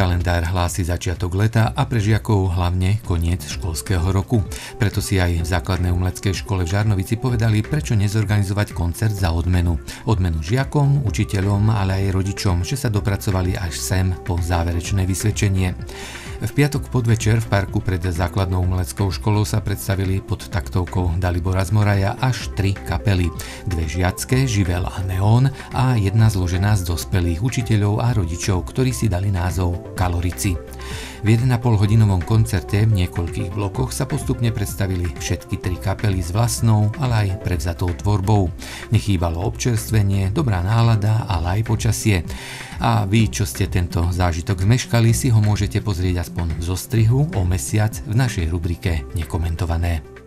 Kalendár hlási začiatok leta a pre žiakov hlavne koniec školského roku. Preto si aj v základnej umeleckej škole v Žarnovici povedali, prečo nezorganizovať koncert za odmenu. Odmenu žiakom, učiteľom, ale aj rodičom, že sa dopracovali až sem po záverečné vysvedčenie. V piatok podvečer v parku pred základnou umeleckou školou sa predstavili pod taktovkou Dalibora Zmoraja až tri kapely. Dve žiacké, Živel a Neón a jedna zložená z dospelých učiteľov a rodičov, ktorí si dali názov Kalorici. V 1,5 hodinovom koncerte v niekoľkých blokoch sa postupne predstavili všetky tri kapely s vlastnou, ale aj prevzatou tvorbou. Nechýbalo občerstvenie, dobrá nálada, ale aj počasie. A vy, čo ste tento zážitok zmeškali, si ho môžete pozrieť aspoň zo strihu o mesiac v našej rubrike Nekomentované.